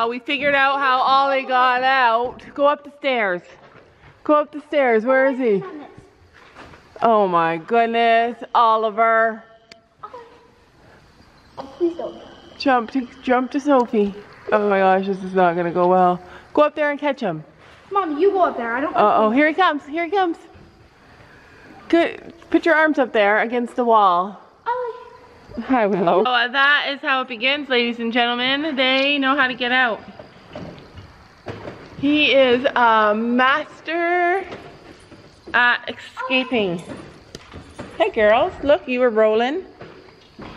Cow, we figured out how Ollie got out. Go up the stairs. Go up the stairs. Where is he? Oh my goodness, Oliver. Please don't. Jump to jump to Sophie. Oh my gosh, this is not gonna go well. Go up there and catch him. Mommy, you go up there. I don't. Uh oh, here he comes. Here he comes. Good. Put your arms up there against the wall. Ollie. Hi, Willow. So uh, that is how it begins, ladies and gentlemen. They know how to get out. He is a master at escaping. Hey, girls. Look, you were rolling.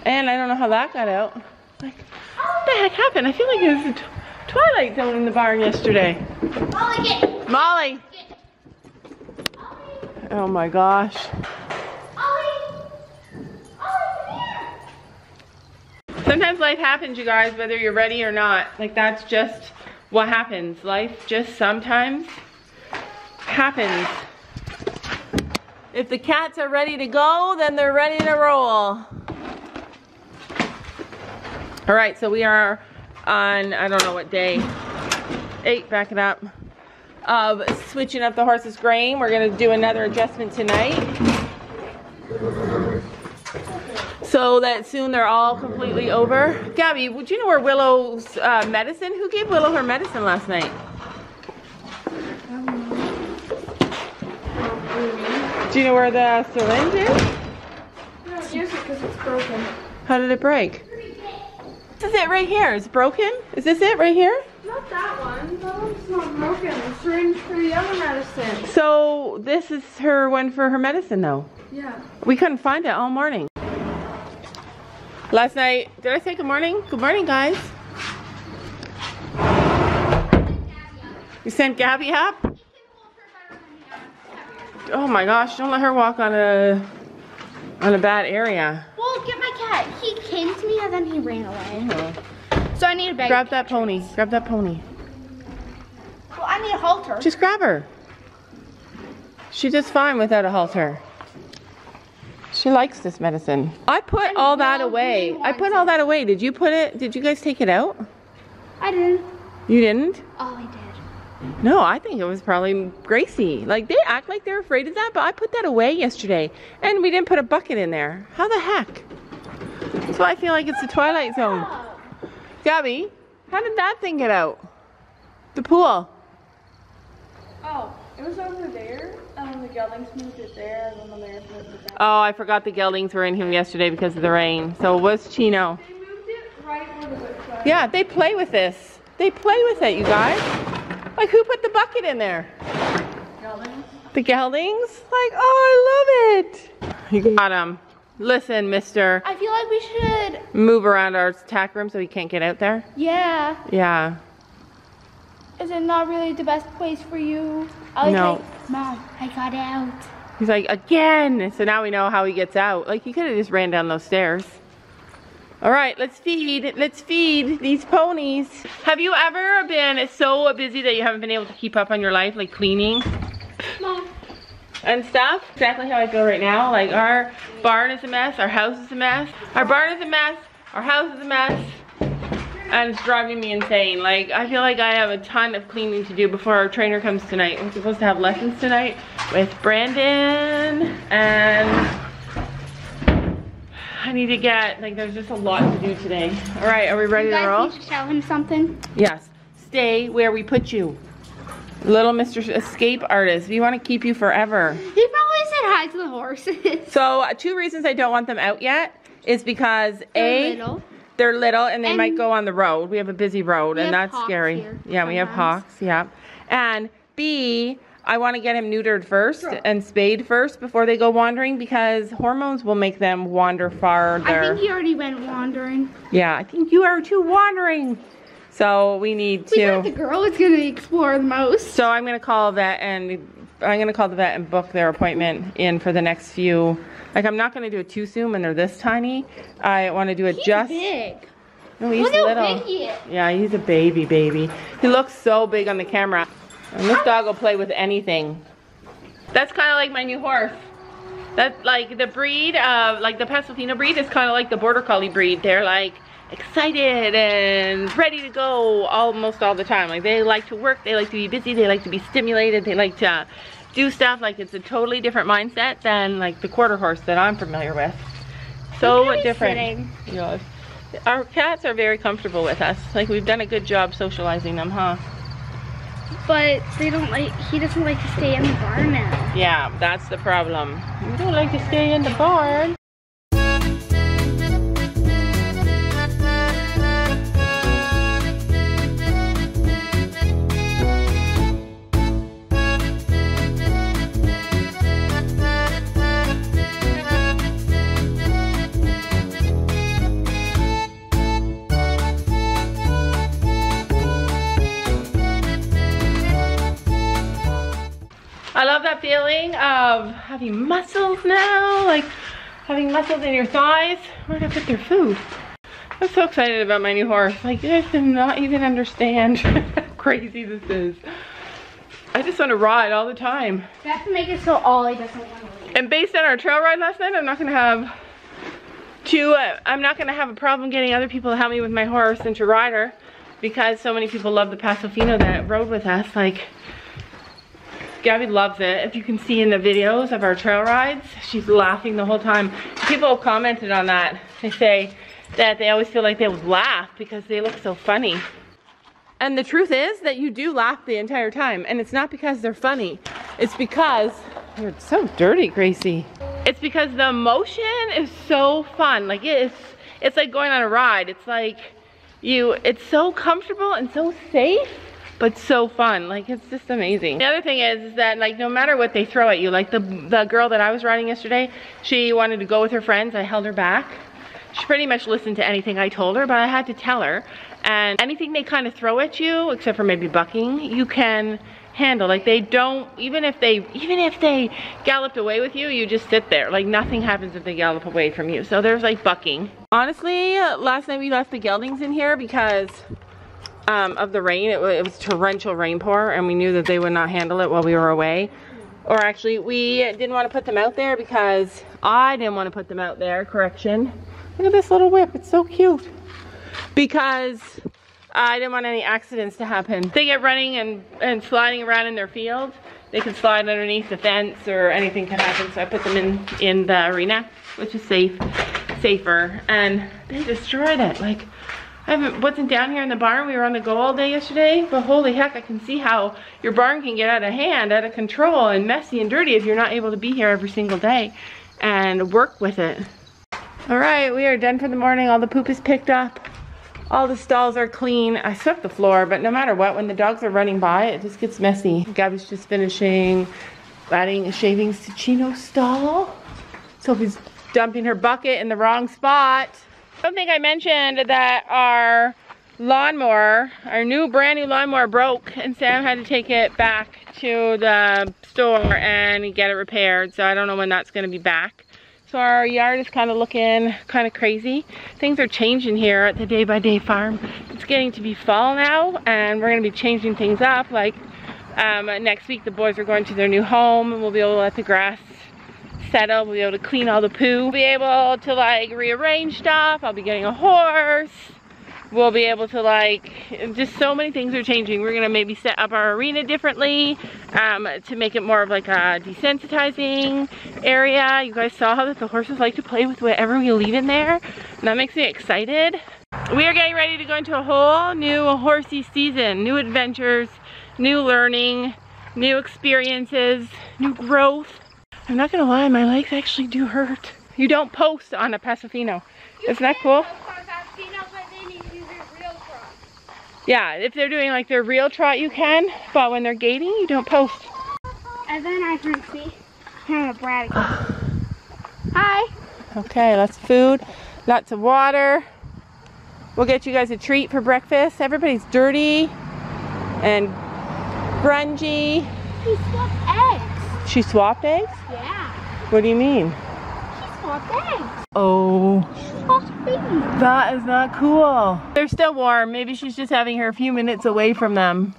And I don't know how that got out. Like, what the heck happened? I feel like it was a tw- Twilight Zone in the barn yesterday. Ollie, get. Molly! Oh my gosh. Ollie. Ollie, come here. Sometimes life happens, you guys, whether you're ready or not. Like, that's just what happens. Life just sometimes happens. If the cats are ready to go, then they're ready to roll. All right, so we are on, I don't know what day, eight, back it up, of switching up the horse's grain. We're gonna do another adjustment tonight. So that soon they're all completely over. Gabby, would you know where Willow's uh, medicine? Who gave Willow her medicine last night? Do you know where the syringe is? No, use it because it's broken. How did it break? This is it right here. It's broken? Is this it right here? Not that one. That one's not broken. The syringe for the other medicine. So this is her one for her medicine though. Yeah. We couldn't find it all morning. Last night, did I say good morning? Good morning, guys. You sent Gabby up? Oh my gosh, don't let her walk on a on a bad area. Well, get my cat. He came to me and then he ran away. So I need a bag. Grab that pony. Grab that pony. Well, I need a halter. Just grab her. She does fine without a halter. She likes this medicine. I put And all that away. really I put wants all it. that away. Did you put it? Did you guys take it out? I didn't. You didn't? Oh, I did. No, I think it was probably Gracie. Like they act like they're afraid of that, but I put that away yesterday, and we didn't put a bucket in there. How the heck? That's why I feel like it's the Twilight Zone. Gabby, how did that thing get out? The pool. Oh, it was over there. The geldings moved it there, and then the mares moved it back. Oh, I forgot the geldings were in here yesterday because of the rain. So it was Chino. They moved it right where the book was. Yeah, they play with this. They play with it, you guys. Like who put the bucket in there? Geldings. The geldings? Like, oh, I love it. You got them. Listen, mister. I feel like we should. Move around our tack room so he can't get out there. Yeah. Yeah. Is it not really the best place for you? I was No. Mom, I got out. He's like, again. So now we know how he gets out. Like, he could have just ran down those stairs. All right, let's feed. Let's feed these ponies. Have you ever been so busy that you haven't been able to keep up on your life, like cleaning Mom. and stuff? Exactly how I feel right now. Like, our barn is a mess. Our house is a mess. Our barn is a mess. Our house is a mess. And it's driving me insane. Like, I feel like I have a ton of cleaning to do before our trainer comes tonight. We're supposed to have lessons tonight with Brandon and I need to get, like, there's just a lot to do today. All right, are we ready to roll? You guys need to tell him something. Yes. Stay where we put you. Little Mr. Escape Artist. We want to keep you forever. He probably said hi to the horses. So, uh, two reasons I don't want them out yet is because They're A, little. They're little and they And- might go on the road. We have a busy road and that's scary. here Yeah, we have hawks, yeah. And B, I want to get him neutered first Sure. and spayed first before they go wandering because hormones will make them wander farther. I think he already went wandering. yeah, I think you are too wandering. So we need We to. the girl was gonna explore the most. So I'm gonna call that and I'm gonna call the vet and book their appointment in for the next few. Like I'm not gonna do it too soon when they're this tiny. I want to do it He's just. big. No, he's Look how little. big he is. Yeah, he's a baby, baby. He looks so big on the camera. And this dog will play with anything. That's kind of like my new horse. That like the breed of, like the Pasofino breed is kind of like the Border Collie breed. They're like excited and ready to go almost all the time. Like they like to work, they like to be busy, they like to be stimulated, they like to do stuff like it's a totally different mindset than like the quarter horse that I'm familiar with. So different. Yes. Our cats are very comfortable with us. Like we've done a good job socializing them, huh? But they don't like, he doesn't like to stay in the barn now. Yeah, that's the problem. We don't like to stay in the barn. Love that feeling of having muscles now, like having muscles in your thighs. Where do I put their food? I'm so excited about my new horse. Like, you guys do not even understand how crazy this is. I just want to ride all the time. To make it so Ollie doesn't want to leave. And based on our trail ride last night, I'm not gonna have to, uh, I'm not gonna have a problem getting other people to help me with my horse and to ride her because so many people love the Pasofino that rode with us. Like, Gabby loves it. If you can see in the videos of our trail rides, she's laughing the whole time. People have commented on that. They say that they always feel like they would laugh because they look so funny. And the truth is that you do laugh the entire time. And it's not because they're funny. It's because, you're so dirty, Gracie. It's because the motion is so fun. Like it is, it's like going on a ride. It's like you, it's so comfortable and so safe, but so fun. Like it's just amazing. The other thing is, is that like no matter what they throw at you, like the, the girl that I was riding yesterday, she wanted to go with her friends. I held her back. She pretty much listened to anything I told her, but I had to tell her. And anything they kind of throw at you, except for maybe bucking, you can handle. Like they don't, even if they, even if they galloped away with you, you just sit there. Like nothing happens if they gallop away from you. So there's like bucking. Honestly, last night we left the geldings in here because um, of the rain. It, it was torrential rain pour and we knew that they would not handle it while we were away. Or actually, we didn't want to put them out there because I didn't want to put them out there. Correction. Look at this little whip. It's so cute. Because I didn't want any accidents to happen. They get running and, and sliding around in their field. They can slide underneath the fence or anything can happen. So I put them in, in the arena, which is safe, safer. And they destroyed it. Like, I wasn't down here in the barn. We were on the go all day yesterday. But holy heck, I can see how your barn can get out of hand, out of control, and messy and dirty if you're not able to be here every single day and work with it. All right, we are done for the morning. All the poop is picked up. All the stalls are clean. I swept the floor, but no matter what, when the dogs are running by, it just gets messy. Gabby's just finishing adding shavings to Chino's stall. Sophie's dumping her bucket in the wrong spot. I don't think I mentioned that our lawnmower, our new brand new lawnmower broke and Sam had to take it back to the store and get it repaired. So I don't know when that's gonna be back. So our yard is kind of looking kind of crazy. Things are changing here at the Day by Day farm. It's getting to be fall now and we're gonna be changing things up. Like um, next week the boys are going to their new home and we'll be able to let the grass settle. We'll be able to clean all the poo. We'll be able to like rearrange stuff. I'll be getting a horse. We'll be able to like, just so many things are changing. We're gonna maybe set up our arena differently um, to make it more of like a desensitizing area. You guys saw how that the horses like to play with whatever we leave in there. And that makes me excited. We are getting ready to go into a whole new horsey season. New adventures, new learning, new experiences, new growth. I'm not gonna lie, my legs actually do hurt. You don't post on a Pasofino. Isn't that cool? Yeah, if they're doing like their real trot, you can, but when they're gaiting, you don't post. And then I can see him a Brad. Hi. Okay, lots of food, lots of water. We'll get you guys a treat for breakfast. Everybody's dirty and grungy. He swapped eggs. She swapped eggs? Yeah. What do you mean? She swapped eggs. Oh, Swapped babies. that is not cool. They're still warm. Maybe she's just having her a few minutes away from them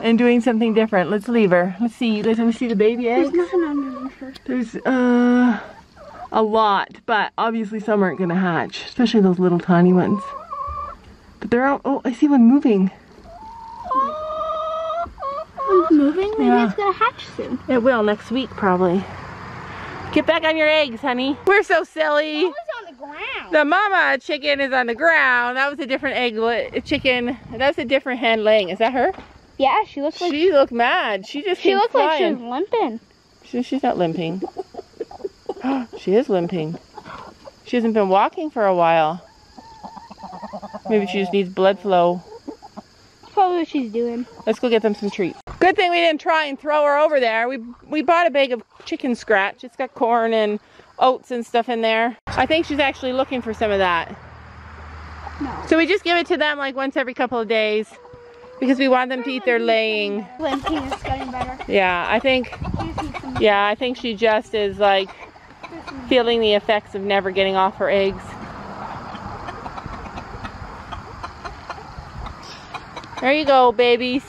and doing something different. Let's leave her. Let's see. Let's let me see the baby eggs. There's nothing underneath her. There's uh a lot, but obviously some aren't gonna hatch, especially those little tiny ones. But they're out, oh, I see one moving. Moving. Maybe Yeah. it's gonna hatch soon. It will next week probably. Get back on your eggs, honey. We're so silly. One's on the ground. The mama chicken is on the ground. That was a different egg chicken. That was a different hen laying. Is that her? Yeah, she looks like She looked mad. She just she looks like she's limping. She, she's not limping. she is limping. She hasn't been walking for a while. Maybe she just needs blood flow. That's probably what she's doing. Let's go get them some treats. Good thing we didn't try and throw her over there. We we bought a bag of chicken scratch. It's got corn and oats and stuff in there. I think she's actually looking for some of that. No. So we just give it to them like once every couple of days because we want them to eat their laying. Limping is getting better. Yeah, I think She just needs some yeah, I think she just is like feeling the effects of never getting off her eggs. There you go, babies.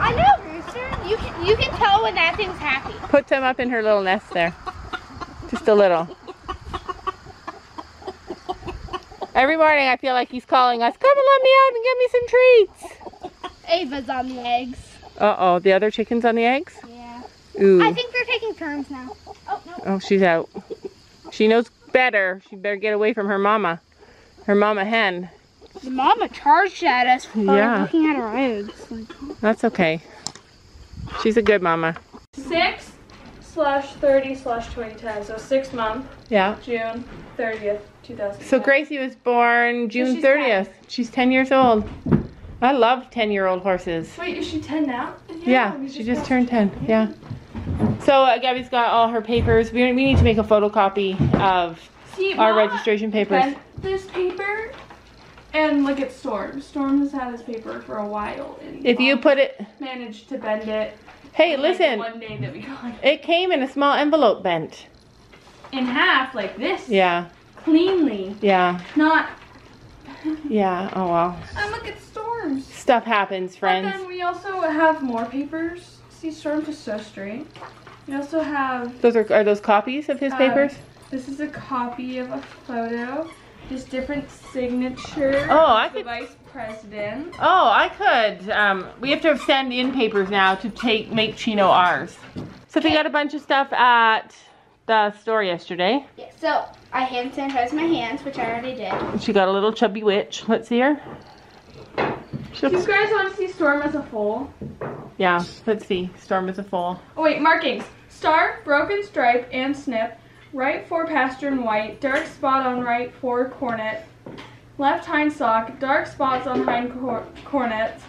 I know, Rooster. You can tell when that thing's happy. Put them up in her little nest there. Just a little. Every morning I feel like he's calling us, come and let me out and get me some treats. Ava's on the eggs. Uh-oh, the other chicken's on the eggs? Yeah. Ooh. I think they're taking turns now. Oh no. Oh, she's out. She knows better. She better get away from her mama. Her mama hen. The mama charged at us for Yeah. looking at her eggs. That's okay. She's a good mama. Six slash thirty slash twenty ten. So six month, Yeah. June thirtieth, two thousand. So Gracie was born June she's 30th. She's 10 years old. I love 10 year old horses. Wait, is she ten now? Yeah, we she just turned 10. Yeah. So uh, Gabby's got all her papers. We, we need to make a photocopy of See, our Mama registration papers. this paper, and look at Storm. Storm has had this paper for a while, and If you put it, managed to bend it. Hey, like, listen, one day that we got it it came in a small envelope bent. in half like this. Yeah, Cleanly, yeah, not. yeah. Oh well. And look at Storm's. Stuff happens, But friends. then we also have more papers. See, Storm's is so straight. We also have. Those are are those copies of his Uh, papers? This is a copy of a photo. Just different signatures. Oh, I could- vice president. Oh, I could. Um, we have to send in papers now to take make Chino ours. So we got a bunch of stuff at the store yesterday. yeah, so I hand sanitize my hands, which I already did. She got a little chubby witch. Let's see her. She Do you guys want to see Storm as a foal? yeah, let's see. Storm as a foal. Oh wait, markings. Star, broken stripe, and snip. Right fore pastern white. Dark spot on right fore cornet. Left hind sock. Dark spots on hind cor- cornets.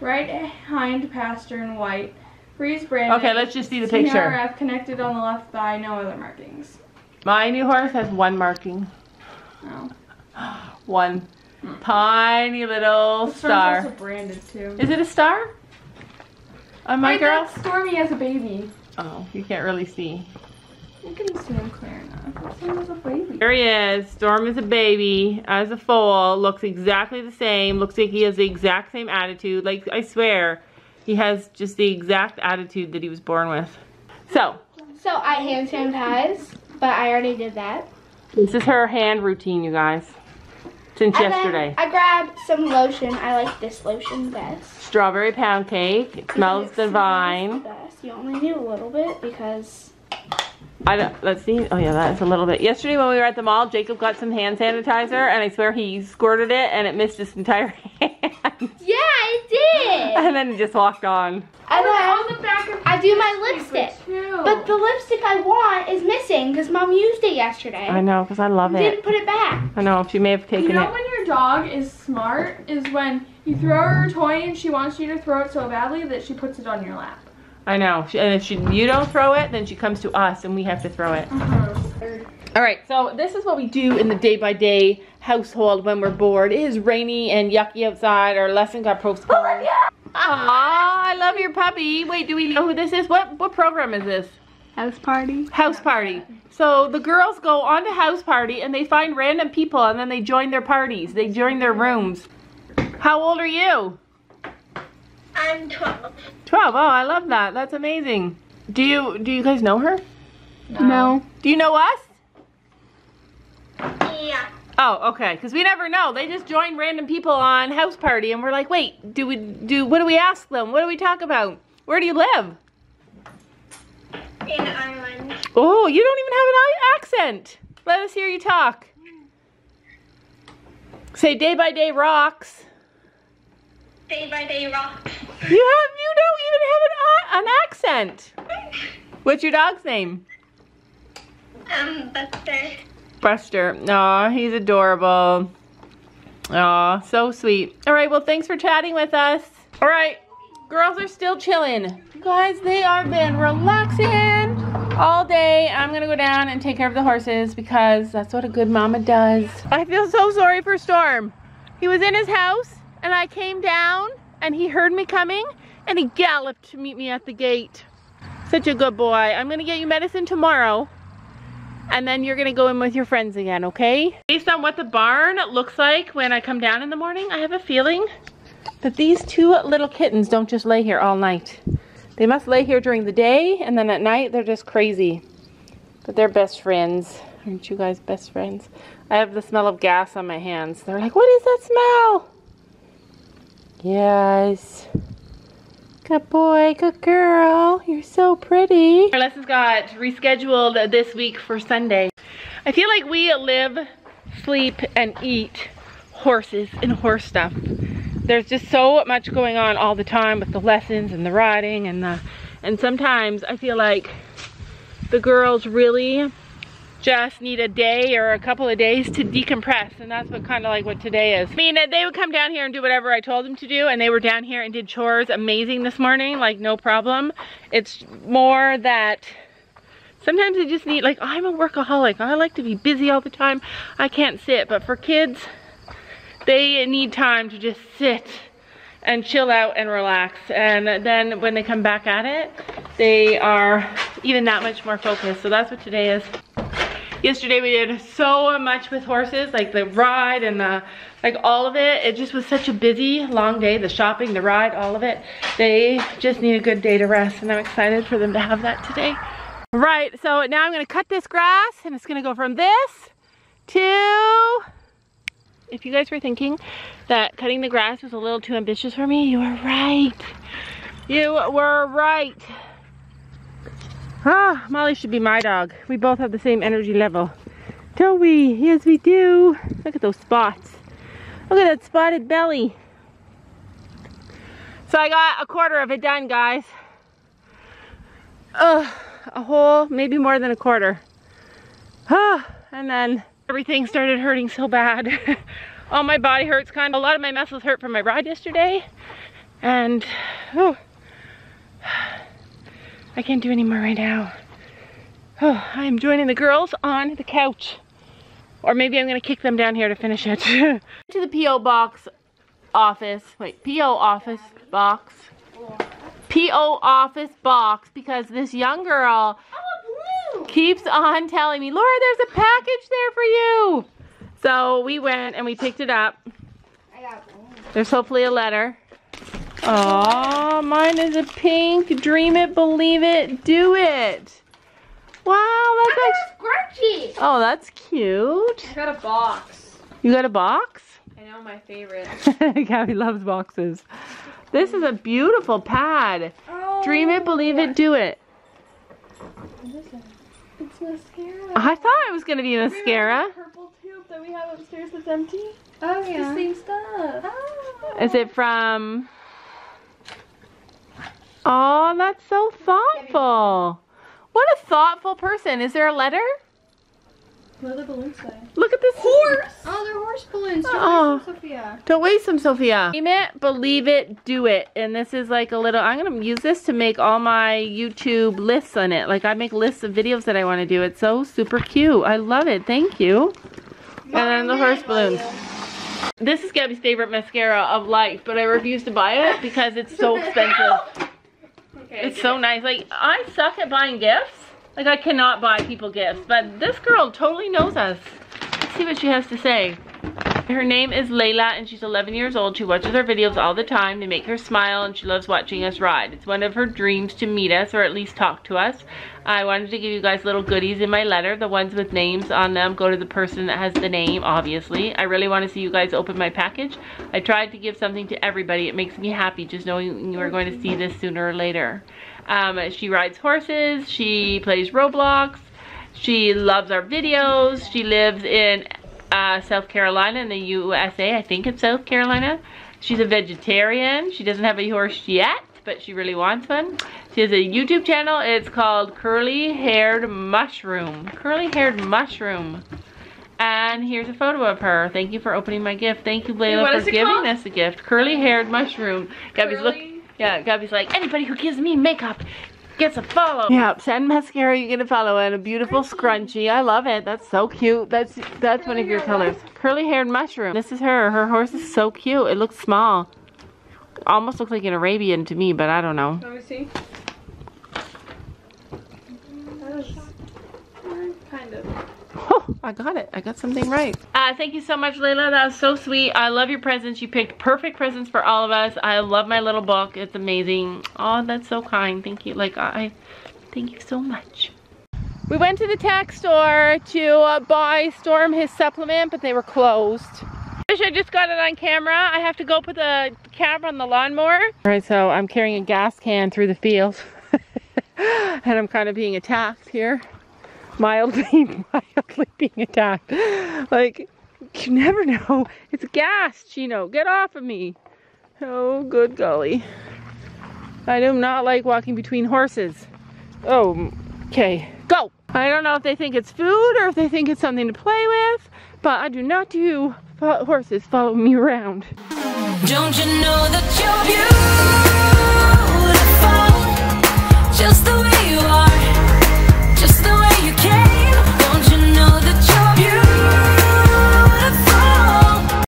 Right hind pastern white. Freeze brand. Okay, let's just see the picture. CRF connected on the left thigh. No other markings. My new horse has one marking. No. Oh. One tiny little Storm's star. also branded too. Is it a star? On my Wait, girl? Stormy as a baby. Oh, you can't really see. You can see him clear enough. Storm as a baby. There he is. Storm is a baby, as a foal, looks exactly the same. Looks like he has the exact same attitude. Like, I swear, he has just the exact attitude that he was born with. So, So I hand sanitize, but I already did that. this is her hand routine, you guys. Since And then yesterday. I grabbed some lotion. I like this lotion best. Strawberry pound cake. It smells It divine. the best. You only need a little bit because I don't, let's see. Oh yeah, that is a little bit. Yesterday when we were at the mall, Jacob got some hand sanitizer, and I swear he squirted it, and it missed his entire hand. yeah, I did. and then he just walked on. And on the back of I do my lipstick. too. But the lipstick I want is missing because mom used it yesterday. I know, because I love it. She Didn't put it back. I know, she may have taken it. You know it. when your dog is smart is when you throw her a toy and she wants you to throw it so badly that she puts it on your lap. I know. And if she, you don't throw it, then she comes to us, and we have to throw it. Uh-huh. All right, so this is what we do in the day-by-day household when we're bored. It is rainy and yucky outside. Our lesson got postponed. Aw, I love your puppy. Wait, do we know who this is? What what program is this? House party. House party. So the girls go on to house party and they find random people and then they join their parties. They join their rooms. How old are you? I'm 12. 12. Oh, I love that. That's amazing. Do you do you guys know her? No. Do you know us? Yeah. Oh, okay. Because we never know. They just join random people on house party, and we're like, wait, do we do? What do we ask them? What do we talk about? Where do you live? In Ireland. Oh, you don't even have an i- accent. Let us hear you talk. Say day by day rocks. Day by day rock. You have you don't even have an, an accent. What's your dog's name? Um, Buster. Buster. Aw, he's adorable. Aw, so sweet. All right, well, thanks for chatting with us. All right, girls are still chilling. Guys, they are been relaxing all day. I'm gonna go down and take care of the horses because that's what a good mama does. I feel so sorry for Storm. He was in his house and I came down and he heard me coming and he galloped to meet me at the gate. Such a good boy. I'm gonna get you medicine tomorrow and then you're gonna go in with your friends again, okay? Based on what the barn looks like when I come down in the morning, I have a feeling that these two little kittens don't just lay here all night. They must lay here during the day, and then at night they're just crazy. But they're best friends. Aren't you guys best friends? I have the smell of gas on my hands. They're like, what is that smell? Yes. Good boy, good girl. You're so pretty. Our lessons got rescheduled this week for Sunday. I feel like we live, sleep, and eat horses and horse stuff. There's just so much going on all the time with the lessons and the riding and the, and sometimes I feel like the girls really just need a day or a couple of days to decompress and that's what kind of like what today is. I mean they would come down here and do whatever I told them to do and they were down here and did chores amazing this morning like no problem. It's more that sometimes they just need like I'm a workaholic. I like to be busy all the time. I can't sit. But for kids they need time to just sit and chill out and relax. And then when they come back at it they are even that much more focused. So that's what today is yesterday we did so much with horses like the ride and the like all of it. It just was such a busy long day the shopping the ride all of it. They just need a good day to rest and i'm excited for them to have that today. Right so now i'm going to cut this grass and it's going to go from this to if you guys were thinking that cutting the grass was a little too ambitious for me you were right. You were right Ah, Molly should be my dog. We both have the same energy level. Don't we? Yes, we do. Look at those spots. Look at that spotted belly. So I got a quarter of it done, guys. Ugh, a whole, maybe more than a quarter. Ah, and then everything started hurting so bad. All my body hurts kind of. A lot of my muscles hurt from my ride yesterday. And, oh, I can't do any more right now. Oh, I am joining the girls on the couch. Or maybe I'm gonna kick them down here to finish it. to the P.O. box office. Wait, P.O. office box. P.O. office box because this young girl keeps on telling me, Laura, there's a package there for you. So we went and we picked it up. I got There's hopefully a letter. Oh, mine is a pink. Dream it, believe it, do it. Wow, that's like, scrunchy. oh, that's cute. I got a box. You got a box? I know my favorite. Gabby loves boxes. This is a beautiful pad. Oh, Dream it, believe it, do it. What is it? It's mascara. I thought it was gonna be mascara. Remember the purple tube that we have upstairs that's empty? Oh It's the same stuff. Is it from? Oh, that's so thoughtful. What a thoughtful person. Is there a letter? The balloons say? Look at this horse. Oh, they're horse balloons. Oh. Sophia. Don't waste them, Sophia. Dream it, believe it, do it. And this is like a little, I'm going to use this to make all my YouTube lists on it. Like I make lists of videos that I want to do. It's so super cute. I love it. Thank you. And then the horse balloons. This is Gabby's favorite mascara of life, but I refuse to buy it because it's so expensive. Okay. It's so nice. Like, I suck at buying gifts. Like, I cannot buy people gifts, but this girl totally knows us. Let's see what she has to say. Her name is Layla and she's 11 years old. She watches our videos all the time. They make her smile and she loves watching us ride. It's one of her dreams to meet us or at least talk to us. I wanted to give you guys little goodies in my letter. The ones with names on them go to the person that has the name, obviously. I really want to see you guys open my package. I tried to give something to everybody. It makes me happy just knowing you are going to see this sooner or later. Um, she rides horses. She plays Roblox. She loves our videos. She lives in uh, South Carolina in the USA. I think it's South Carolina. She's a vegetarian. She doesn't have a horse yet, but she really wants one. She has a YouTube channel. It's called Curly Haired Mushroom. Curly Haired Mushroom. And here's a photo of her. Thank you for opening my gift. Thank you, Layla, for giving called? us a gift. Curly Haired Mushroom. Gabby's look. Yeah, Gabby's like, anybody who gives me makeup gets a follow. Yeah, sand mascara you get a follow and a beautiful scrunchie. I love it. That's so cute. That's that's one of your colors. Curly haired mushroom. This is her. Her horse is so cute. It looks small. Almost looks like an Arabian to me, but I don't know. Let me see. kind of. Oh, I got it. I got something right. Uh, thank you so much, Layla. That was so sweet. I love your presents. You picked perfect presents for all of us. I love my little book. It's amazing. Oh, that's so kind. Thank you. Like, I, thank you so much. We went to the tack store to uh, buy Storm his supplement, but they were closed. Wish I just got it on camera. I have to go put the cap on the lawnmower. All right, so I'm carrying a gas can through the field. and I'm kind of being attacked here mildly, mildly being attacked. Like, you never know. It's gas, Chino. Get off of me. Oh, good golly. I do not like walking between horses. Oh, okay. Go! I don't know if they think it's food or if they think it's something to play with, but I do not do horses follow me around. Don't you know that you're beautiful? Just the